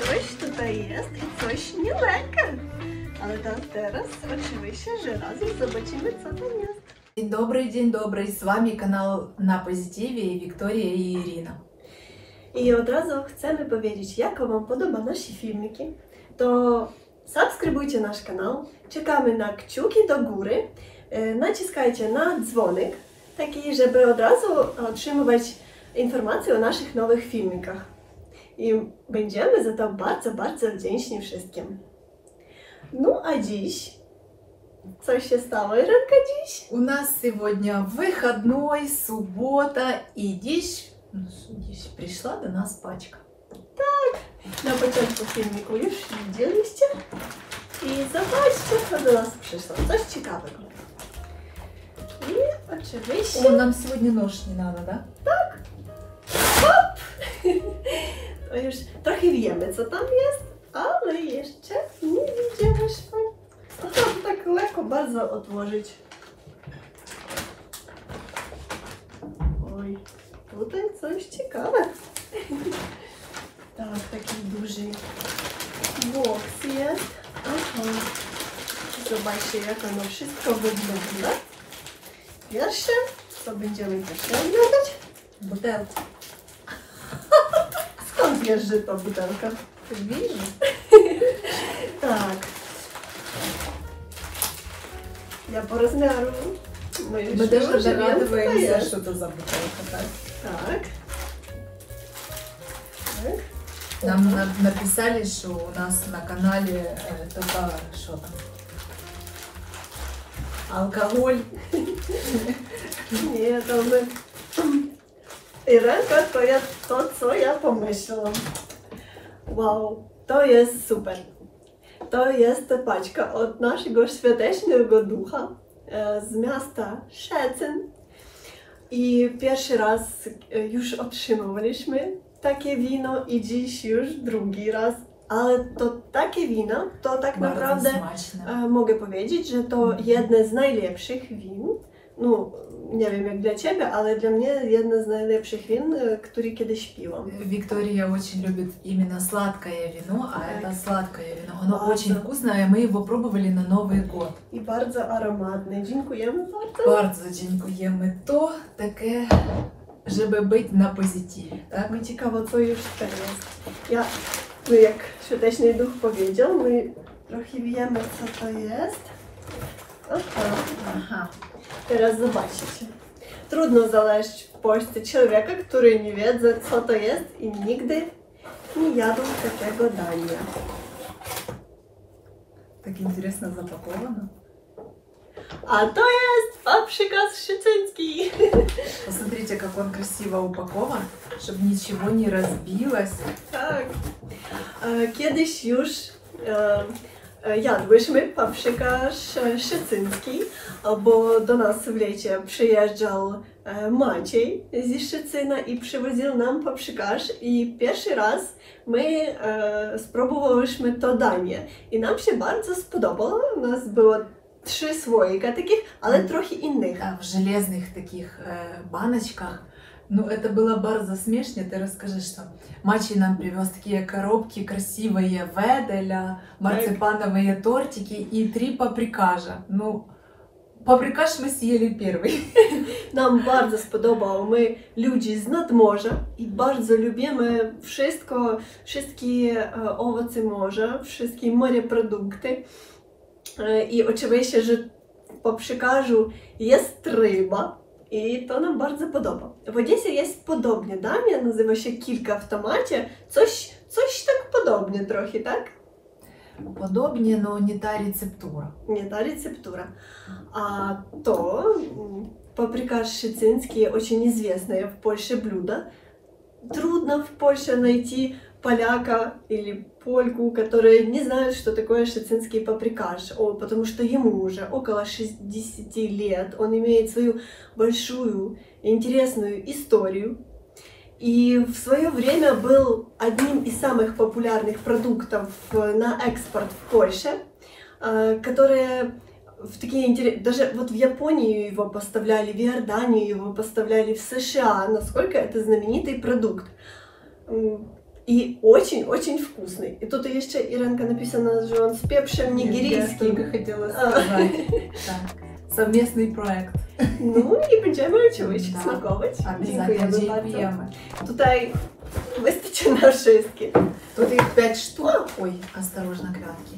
coś tutaj jest i coś nie leka. Ale teraz oczywiście, że razem zobaczymy, co tam jest. Dzień dobry, dzień dobry. Z Wami kanał Na Pozytywie, Wiktoria i Irina. I od razu chcemy powiedzieć, jak Wam podoba nasi filmiki, to subskrybujcie nasz kanał, czekamy na kciuki do góry, e, naciskajcie na dzwonek, taki, żeby od razu otrzymywać informacje o naszych nowych filmikach. I będziemy za to bardzo, bardzo wdzięczni wszystkim. No a dziś, co się stało, Irenka, dziś? У нас сегодня выходной, суббота, и здесь, ну, здесь пришла до нас пачка. Na początku filmiku już widzieliście. I zobaczcie, co do nas przyszło. Coś ciekawego. I oczywiście... О, нам сегодня нож не надо, да? To już trochę wiemy, co tam jest, ale jeszcze nie widziałyśmy. No to tak lekko bardzo odłożyć. Oj, tutaj coś ciekawe. tak, taki duży boks jest. Aha. Zobaczcie, jak ono wszystko wygląda. Pierwsze, co będziemy też oglądać, butelka. Że to butelka? Вижу. Ja po rozmiaru. My już Мы даже догадываемся, что это за бутылка, так? Tak. Нам на- написали, что у нас на канале э, только что там? Алкоголь. To my. Irenka to jest to, co ja pomyślałam. Wow, to jest super. To jest paczka od naszego świątecznego ducha e, z miasta Szczecin. I pierwszy raz e, już otrzymywaliśmy takie wino i dziś już drugi raz. Ale to takie wino, to tak Bardzo naprawdę smaczne. E, mogę powiedzieć, że to mhm. jedne z najlepszych win, Nie wiem jak dla Ciebie, ale dla mnie jedne z najlepszych win, e, które kiedyś piłam. Виктория очень любит именно сладкое вино, а Так. это сладкое вино. Оно Ладно. очень вкусное, мы его пробовали на Новый год. I bardzo aromatne. Dziękujemy bardzo. Bardzo takie, żeby być na pozytywie, tak? Mi ciekawo, co już to jest. Ja, no jak świąteczny duch powiedział, my trochę wiemy, co to jest. Aha. Aha. Teraz zobaczycie. Trudno znaleźć w Polsce człowieka, który nie wie, co to jest i nigdy nie jadł takiego dania. Так интересно запаковано. A to jest papryka Szczycyński. Посмотрите, как он красиво упакован, чтобы ничего не разбилось. E, Kiedyś już e, e, E, jadłyśmy papszyka e, szycyncki, bo do nas w lecie przyjeżdżał e, Maciej z Szczecyna i przywoził nam paprzykarz i pierwszy raz my e, spróbowałyśmy to danie. I nam się bardzo spodobało, u nas było trzy słoika takich, ale trochę innych. Tak, w żelaznych takich e, baneczkach. Ну, это было bardzo смешно. Ты расскажи, что Мачи нам привез такие коробки красивые веделя, марципановые тортики и три паприкажа. Ну, паприкаж мы съели первый. Spodobał. My ludzie z nadmorza i bardzo lubimy wszystko, wszystkie e, owoce morza, wszystkie moreprodukty. E, I oczywiście, że po przykażu jest ryba i to nam bardzo podoba. W Odessie jest podobnie danie, nazywa się kilka w tomacie. Coś, coś tak podobnie trochę, tak? Podobnie, но не та рецептура. Nie ta receptura. A to м, паприкаш шицинский очень известное в Польше блюдо. Трудно в Польше найти поляка или польку, которые не знают, что такое шицинский паприкаш, о, потому что ему уже около 60 лет, он имеет свою большую интересную историю. И в свое время был одним из самых популярных продуктов на экспорт в Польше, э, которые в такие интерес... Даже вот в Японию его поставляли, в Иорданию его поставляли, в США. Насколько это знаменитый продукт. М, И очень-очень вкусный. И тут еще Иренка написано, что он с пепшем Я нигерийским. только хотела А. сказать. Так, совместний проект. Ну і będziemy oczywiście Да. smakować. Dziękujemy bardzo. Tutaj wystarczy na wszystkie. Тут их пять штук. Ой, осторожно, грядки.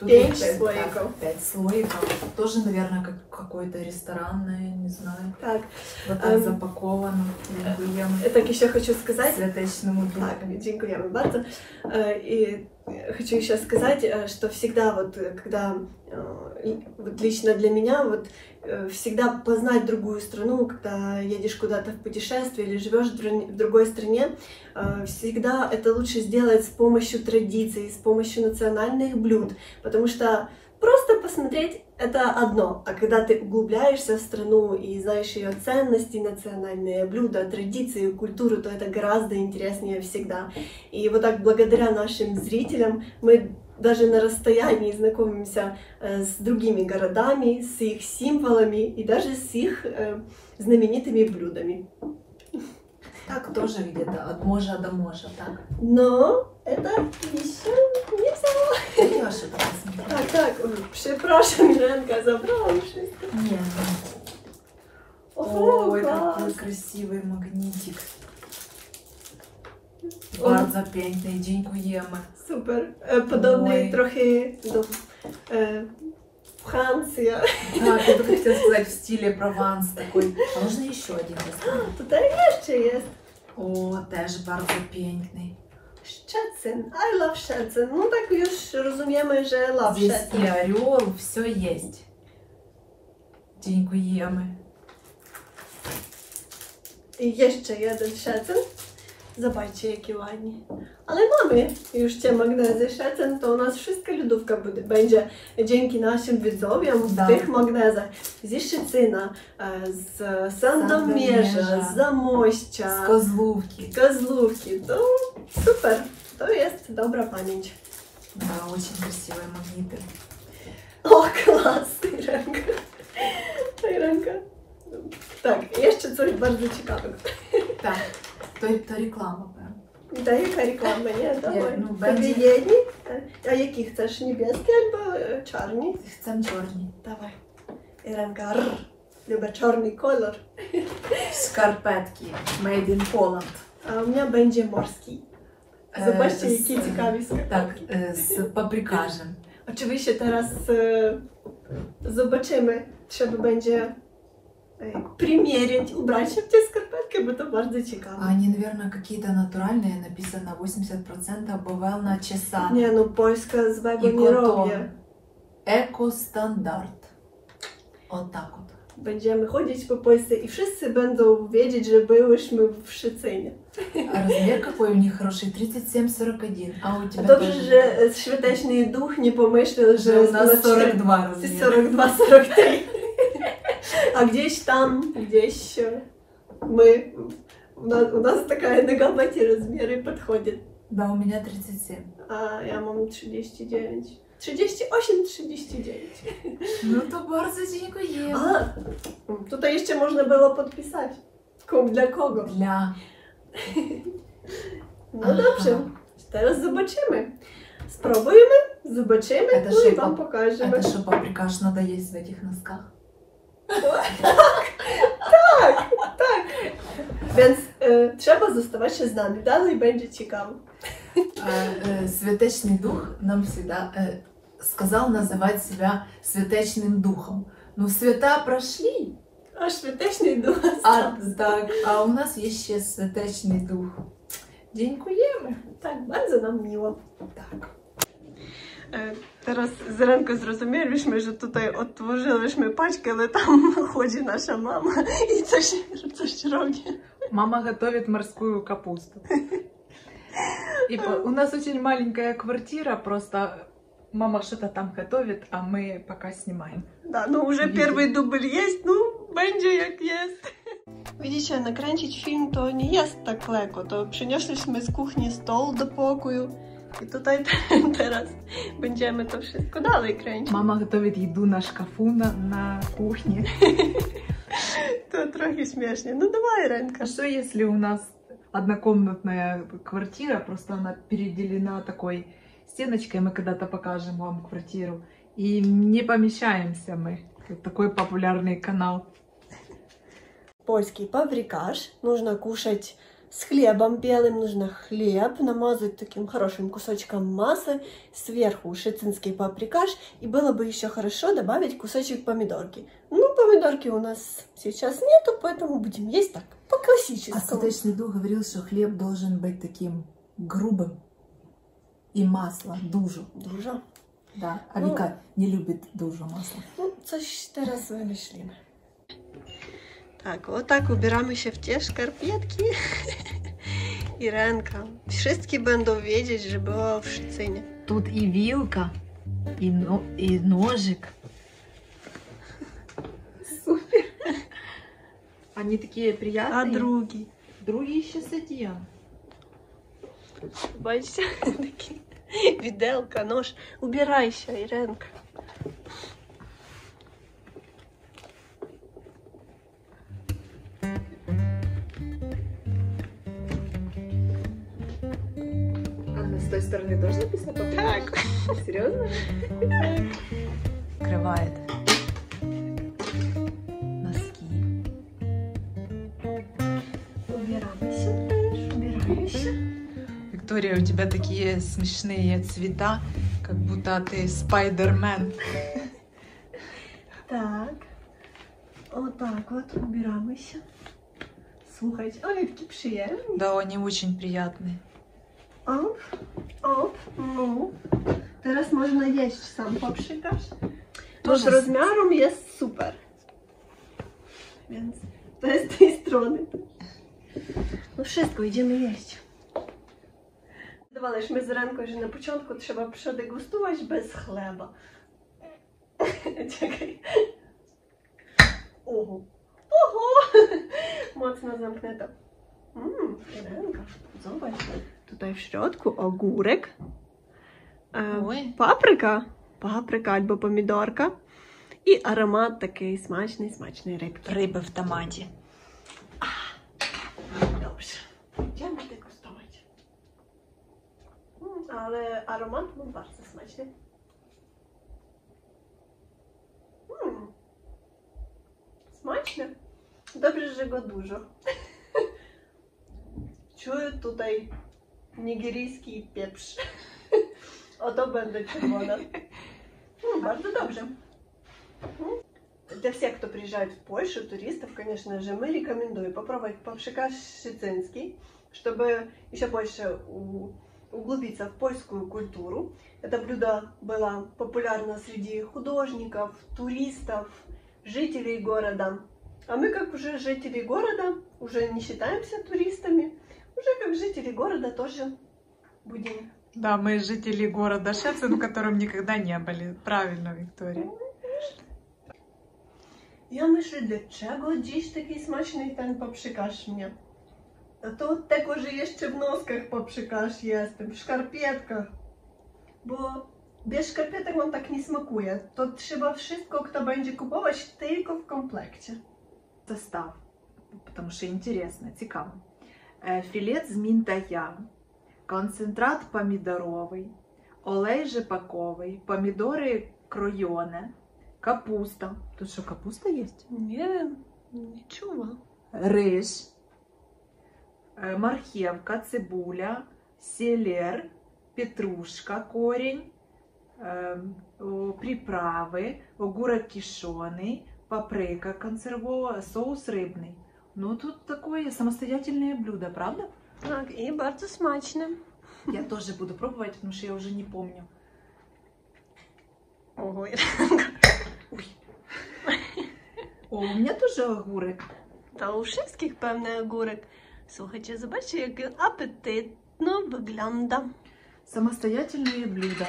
Пять слоиков. Пять слоиков. Тоже, наверное, как какое-то ресторанное, не знаю. Так, Вот так Ем. запаковано. Dziękujemy. так еще хочу сказать. Святочному духу. Так, dziękujemy bardzo. Э, И хочу еще сказать, э, что всегда вот, э, когда э, вот лично для меня вот э, всегда познать другую страну, когда едешь куда-то в путешествие или живешь в дру- в другой стране, э, всегда это лучше сделать с помощью традиций, с помощью национальных блюд, потому что просто посмотреть это одно, а когда ты углубляешься в страну и знаешь ее ценности, национальные блюда, традиции, культуру, то это гораздо интереснее всегда. И вот так благодаря нашим зрителям мы даже на расстоянии знакомимся э, с другими городами, с их символами и даже с их э, знаменитыми блюдами. Так тоже где-то от можа до можа, так? Но это еще не все. Посмотрела. Так, так, przepraszam, Milenka, zabrałam wszystko. Не, Ого, Ой, клас. какой красивий магнітик. Он- Bardzo piękny, dziękujemy. Super. Podobny Ой. trochę do e, Francja. Так, я только хотела сказать в стиле Прованс такой. А можно еще один рассказать? Tutaj jeszcze jest О, теж bardzo piękny. Szczecin. I love Szczecin. No tak już rozumiemy, że love Здесь Szczecin. и орел, все есть. Dziękujemy. I jeszcze jeden Szczecin. Zobaczcie, jakie ładnie. Ale mamy już te magnezy Szczecin, to u nas wszystka lodówka bude- będzie dzięki naszym widzowiom w Da. tych magnezach. Ze Szczecina, e, z Sandomierza, Sandomierza. z Zamościa. Z Козловки. Козловки. То супер. То jest dobra pamięć. Да, очень красивые магниты. O, klas, Irenka. Irenka. Tak, jeszcze coś bardzo ciekawego. Так, то, то реклама прям. Daj jaka reklama, nie? Dawaj. no Tobie będzie- jedni? A jaki chcesz? Niebieskie albo e, czarni? Chcę czarni. Dawaj. Irenka, rr. Lubię czarny kolor. Skarpetki. Made in Poland. A u mnie będzie morski. Zobaczcie, E, jakie z- ciekawe skarpetki. Tak, e, z paprykarzem. Oczywiście teraz e, zobaczymy. Trzeba będzie e, примерить, ubrać się w tę skarpetkę, bo to bardzo ciekawe. А они, наверное, какие-то натуральные, написано 80% бавелна чеса. No, Polska złego I nie koton. robię. Eco-standard. O tak od. Będziemy chodzić po Polsce i wszyscy będą wiedzieć, że byłyśmy w Szycynie. А размер какой у них хороший? 37-41. А у тебя Dobrze, тоже że e, Świąteczny Duch nie pomyślał, że Że na cztery- 42 размер. 42, 43. A gdzieś tam, gdzieś e, my, u nas, u nas taka nога w эти размеры подходит. Да, у меня 37. A ja mam 39. 38, 39. Ну то bardzo dziękuję. A, tutaj jeszcze można było podpisać. Kom dla kogo? Для... No Aha. dobrze, teraz zobaczymy. Spróbujemy, zobaczymy, Это no i что, wam пап- pokażemy. Это что, паприкаш надо есть в этих носках? Więc e, trzeba zostawać się z nami, dalej będzie ciekawe. Э, Святечный дух нам всегда э, сказал называть себя святечным духом. Ну, свята прошли, A świąteczny duch. а, так, а у нас еще святечный дух. Dziękujemy. Tak, bardzo nam miło. Tak. E, Teraz z ręką zrozumieliśmy, że tutaj otworzyliśmy paczkę, ale tam chodzi nasza mama i coś, coś robi. Мама готовит морскую капусту. И по- у нас очень маленькая квартира, просто мама что-то там готовит, а мы пока снимаем. Da, no już Widzę. pierwszy dubl jest, no będzie jak jest. Widzicie, nakręcić film to nie jest tak lekko. To przynieśliśmy z kuchni stoł do pokoju i tutaj teraz będziemy to wszystko dalej kręcić. Мама готовит еду на шкафу на, на кухне. To trochę śmiesznie. No dawaj rękę. А что если у нас однокомнатная квартира, просто она переделена такой стеночкой, мы когда-то покажем вам квартиру. И не помещаемся мы. Вот такой популярный канал. Польский паприкаш. Нужно кушать с хлебом белым. Нужно хлеб намазать таким хорошим кусочком массы. Сверху шицинский паприкаш. И было бы еще хорошо добавить кусочек помидорки. Ну, помидорки у нас сейчас нету, поэтому будем есть так, по А классическому. Святочный Дух говорил, что хлеб должен быть таким грубым. И масло, дужу. Дуже. Да, а Ну. Не любит дужу масла. Ну, це ж teraz wymyślimy. Tak, o tak ubieramy się w te szkarpietki. Irenka. Wszystkie będą wiedzieć, że była w Szycynie. Тут и вилка, и, но- и ножик. Супер. Они такие A приятные. drugi. Другие еще садья. Бачите, такі віделка, нож. Убирайся, Іренка. с той стороны тоже написано Так. Серьезно? Открывает. Носки. Убираємося теж, убираємося. Виктория, у тебя такие смешные цвета, как будто ты спайдермен. Так. Отак от убираємося. Слухайте, а вони такі приємні. Да, они очень приятные. Оп, Оп, ну. Teraz można jeść sam popszykasz. No z Тоже rozmiarem jest super. Więc to jest z tej strony. No wszystko, idziemy jeść. Давали ж ми зранку, що на початку треба продегустувати без хлеба. Чекай. Ого. Ого! Mocno zamknięto. Mmm, Irenka, zobacz. Tutaj w środku ogórek. E, Ой. Паприка, паприка або помідорка. І аромат такий смачний, смачний рибки. Рыба в. Dobrze. Idziemy degustować. Mm, ale aromat był bardzo smaczny. Mm. Smaczny. Dobrze, że go dużo. Czuję tutaj nigeryjski pieprz. Oto będę czerwona. Mm, bardzo dobrze. Для всех, кто приезжает в Польшу, туристов, конечно же, мы рекомендуем попробовать попшикаш шицинский, чтобы еще больше углубиться в польскую культуру. Это блюдо было популярно среди художников, туристов, жителей города. А мы, как уже жители города, уже не считаемся туристами, уже как жители города тоже будем Да, мы жители города Шецин, в котором никогда не были. Правильно, Виктория. Ja myślę, dlaczego dziś taki smaczny ten paprzykasz mnie? A to od tego, że jeszcze w noskach paprzykasz jestem, w szkarpietkach. Bo bez szkarpietek on tak nie smakuje. To trzeba wszystko, kto będzie kupować, tylko w komplekcie. Состав, потому що інтересно, цікаво. Е, Філет з мінтая, концентрат помідоровий, олей жепаковий, помідори кройоне, капуста. Тут що, капуста є? Nie wiem, nie czuła. Риж, е, мархевка, цибуля, селер, петрушка, корінь, е, о, приправи, огурок кишеный, паприка консервовая, соус рыбный. Ну, тут такое самостоятельное блюдо, правда? Tak, i bardzo smaczne. Я тоже буду пробовать, потому что я уже не помню. Ого, О, у меня тоже огурок. to u wszystkich pewny ogórek. Słuchajcie, zobaczcie, jak апетитно wygląda. Самостоятельные блюда.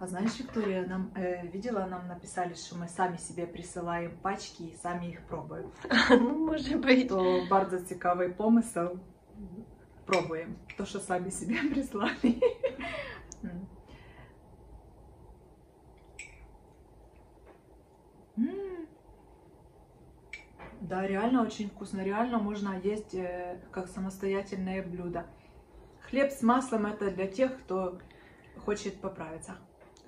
А знаешь, Виктория, нам э, видела, нам написали, что мы сами себе присылаем пачки и сами их пробуем. Ну, може бути. То bardzo цікавий помисел. Пробуємо. То, що самі собі прислали. М. М. Да, реально очень вкусно. Реально можно есть э, как самостоятельное блюдо. Хлеб с маслом это для тех, кто хочет поправиться.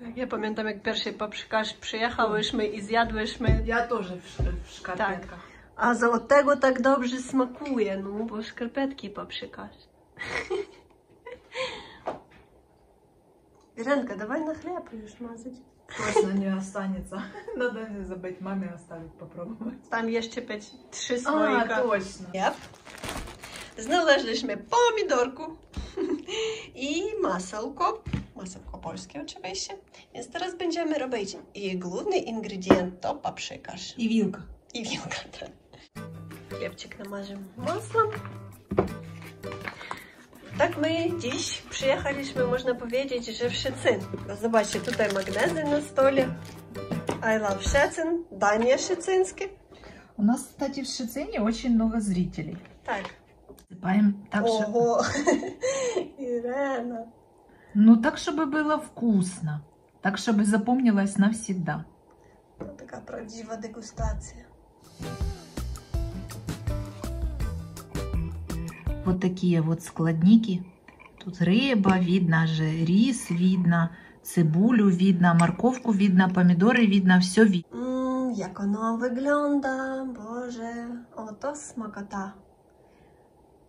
Так, я пам'ятаю, як перший папшикаш приїхав, і ж ми і з'ядуєш ми. Я тоже в, ш- в шкарпетках. А за от tego так добре смакує, ну, бо шкарпетки папшикаш. Іренка, давай на хліб будеш мазати. Точно не останется. Надо не забыть маме оставить попробовать. Там є ще п'ять три А, слоїка. точно. Yep. Znaleźliśmy pomidorku i masełko. Masełko polskie oczywiście. Więc teraz będziemy robić i główny ingredient to paprykarz И вилка. i wielka. Tak. Chlebczyk namarzym masłem. Tak my dziś przyjechaliśmy, można powiedzieć, że w Szczecin. Bo Zobaczcie, tutaj magnezy na stole. I love Szczecin, danie szczecińskie. У нас, кстати, в Шицене очень много зрителей. Tak. Сыпаем так, что... Ого! Irena. Ну, так, чтобы было вкусно. Так, чтобы запомнилось навсегда. To taka prawdziwa degustacja. Вот такие вот складники. Тут рыба видно же, рис видно, цибулю видно, морковку видно, помидоры видно, все видно. Mmm, jak ono wygląda, Boże, oto smakota.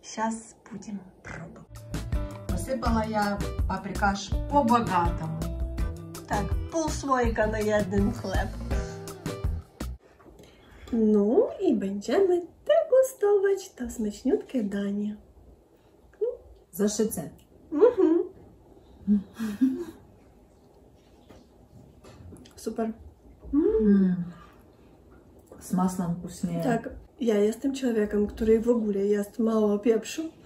Сейчас будем пробовать. Посыпала я паприкаш по-богатому. Tak, pół słoika na jeden chleb. No i będziemy degustować to smaczniutkie danie. За шицен. Mhm. Super. С маслом вкуснее. Tak, ja jestem człowiekiem, który w ogóle jest mało pieprzu.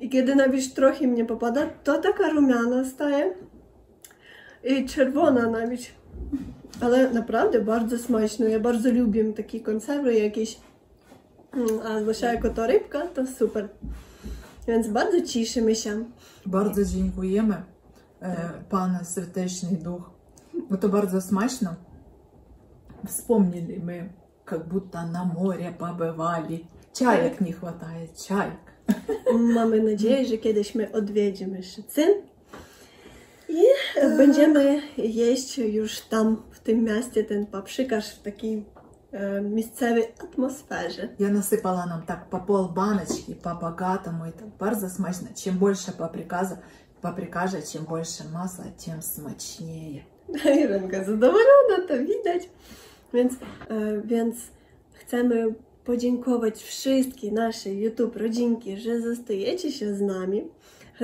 I kiedy nawet trochę mnie popada, to taka rumiana staje. I czerwona nawet. Ale naprawdę bardzo smaczne. Ja bardzo lubię takie konserwy jakieś. Mm, A zwłaszcza jako to rybka, to super. Więc bardzo cieszymy się. Bardzo dziękujemy, e, Pana Serteczny Duch. Это bardzo смачно. Вспомнили мы, как будто на море побывали. Чаек не хватает, чаек. Mamy nadzieję, że kiedyś my odwiedzimy Szczecin i będziemy jeść już tam, w tym mieście, ten paprzykarz w takiej e, miejscowej atmosferze. Я насыпала нам так по пол баночки, по-богатому. Это bardzo смачно. Чем больше паприказа, паприкажа, чем больше масла, тем смачнее. Irenka zadowolona, to widać. Więc, e, więc chcemy podziękować wszystkim naszej YouTube rodzinki, że zostajecie się z nami.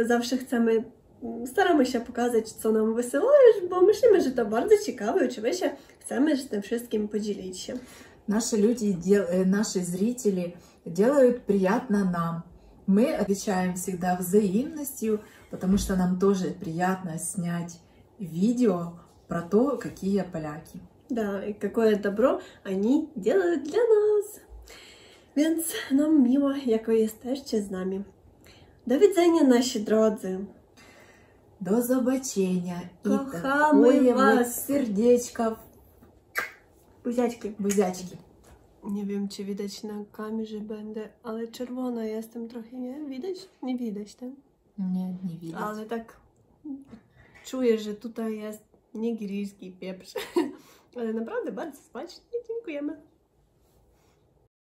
Zawsze chcemy, mm, staramy się pokazać, co nam wysyłałeś, bo myślimy, że to bardzo ciekawe. Oczywiście chcemy z tym wszystkim podzielić się. Наши люди, дел- э, наши зрители делают приятно нам. Мы отвечаем всегда взаимностью, потому что нам тоже приятно снять видео про то, какие поляки. Да, и какое добро они делают для нас. Więc nam miło, jako jesteście z nami. Do widzenia, nasi drodzy. До zobaczenia и Kochamy такое вот was. сердечко, Buziaczki. бузячки. Nie wiem, czy widać na kamerze będę, ale czerwona jestem trochę, nie? Widać? Nie widać, tak? Nie, nie widać. Ale tak czuję, że tutaj jest nigeryjski pieprz. ale naprawdę bardzo smacznie. Dziękujemy.